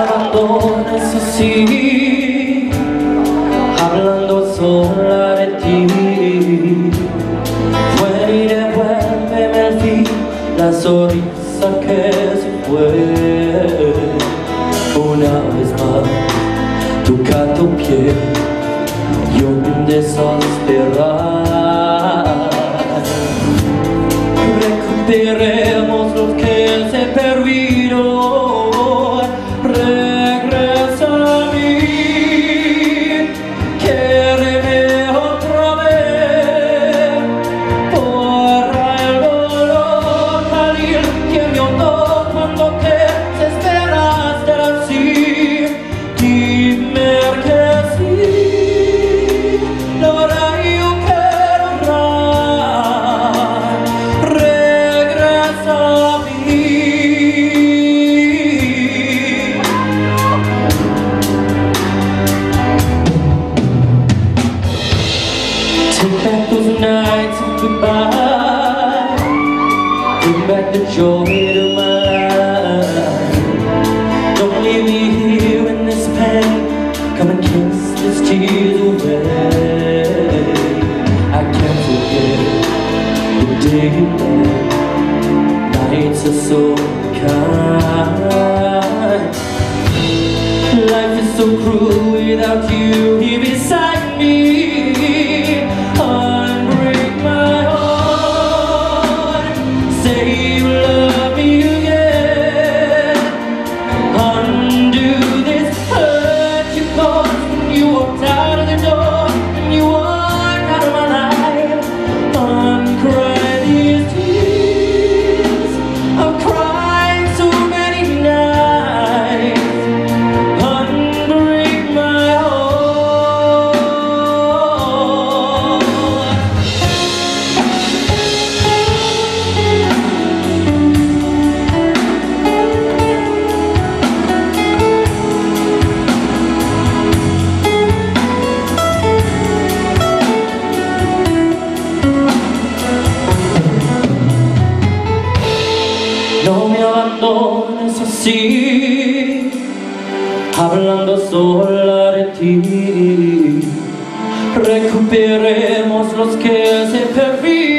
Abandones así, hablando sola de ti. Fue y devuélveme al fin la sonrisa que se fue. Una vez más, toca tu piel y un desesperar. Recuperemos goodbye Bring back the joy to my life Don't leave me here in this pain Come and kiss these tears away I can't forget the day you left Nights are so kind Life is so cruel without you here beside me. No me abandones así, hablando sola de ti. Recuperemos los que se perdieron.